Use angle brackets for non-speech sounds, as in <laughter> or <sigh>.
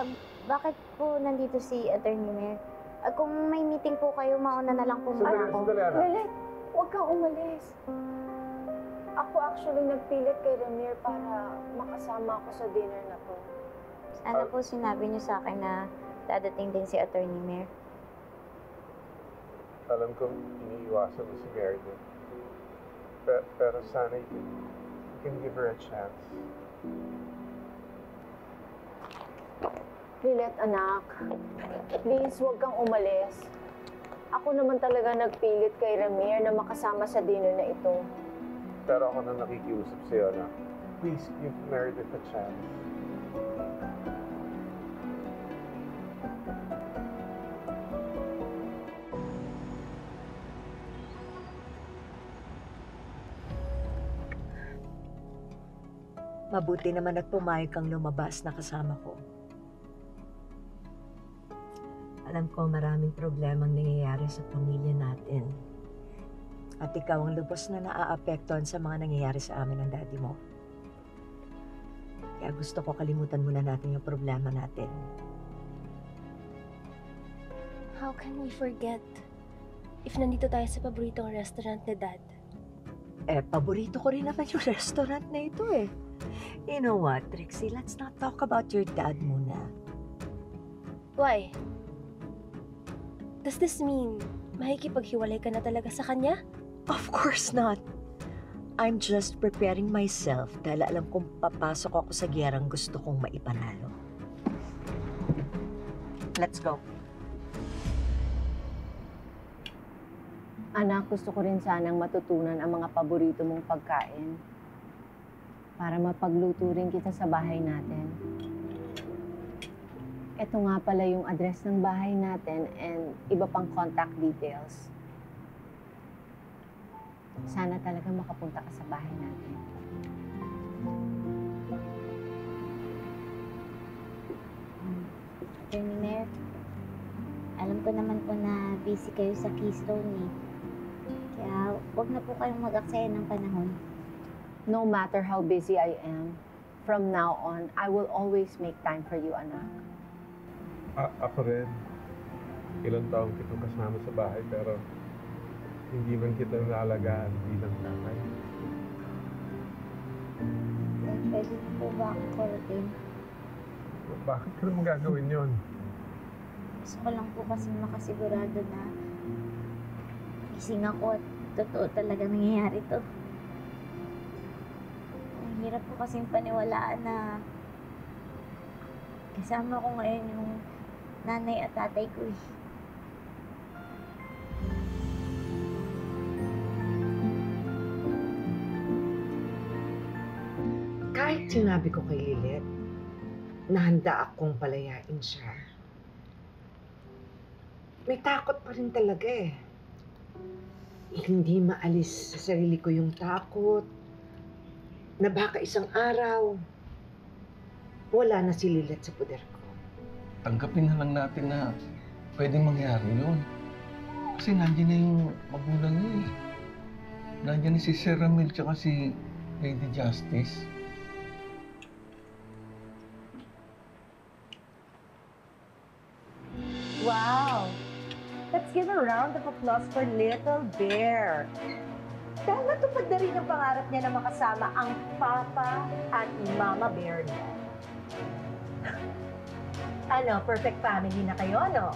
Ah, bakit po nandito si Attorney Mayor? Ah, kung may meeting po kayo, mauna na lang po muna ako. sandali, huwag kang umalis. Ako actually nagpilit kay Ramir para makasama ako sa dinner na to. Ano po sinabi niyo sa akin na dadating din si Attorney Mayor? Alam kong iniiwasan mo si Meredith. Pero, pero sana you can, you can give her a chance. Lilet, anak. Please, huwag kang umalis. Ako naman talaga nagpilit kay Ramir na makasama sa dinner na ito. Pero ako na nakikiusap sa'yo na please give Meredith a chance. Mabuti naman at pumayag kang lumabas na kasama ko. Alam ko maraming problemang nangyayari sa pamilya natin. At ikaw ang lubos na naaapektuhan sa mga nangyayari sa amin ng daddy mo. Kaya gusto ko kalimutan muna natin yung problema natin. How can we forget? If nandito tayo sa paboritong restaurant ni Dad. Eh, paborito ko rin naman yung <laughs> restaurant na ito eh. You know what, Trixie? Let's not talk about your dad muna. Why? Does this mean makikipaghiwalay ka na talaga sa kanya? Of course not. I'm just preparing myself dahil alam kong papasok ako sa giyerang gusto kong maipanalo. Let's go. Anak, gusto ko rin sanang matutunan ang mga paborito mong pagkain para mapagluto rin kita sa bahay natin. Ito nga pala yung address ng bahay natin and iba pang contact details. Sana talaga makapunta ka sa bahay natin. Attorney Mayor, alam ko naman po na busy kayo sa Keystone eh. Kaya huwag na po kayong mag-aksaya ng panahon. No matter how busy I am, from now on, I will always make time for you, anak. A- ako rin. Ilang taong kitang kasama sa bahay pero hindi man kita naalagaan bilang tatay. Kaya pwede po ba ako kuratin? Bakit ka naman gagawin yon? Gusto ko lang po kasi makasigurado na gising ako at totoo talaga nangyayari to. Ang hirap po kasing paniwalaan na kasama ko ngayon yung nanay at tatay ko eh. Kahit sinabi ko kay Lilet na handa akong palayain siya, may takot pa rin talaga eh. Hindi maalis sa sarili ko yung takot na baka isang araw wala na si Lilet sa poder ko. Tanggapin na lang natin na pwedeng mangyari yun. Kasi nandiyan na yung magulang niya eh. Nandiyan na si Sir Ramil tsaka si Lady Justice. Wow! Let's give a round of applause for Little Bear. Dahil natupad na rin ang pangarap niya na makasama ang Papa at Mama Bear niya. Ano, perfect family na kayo, ano?